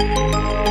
Música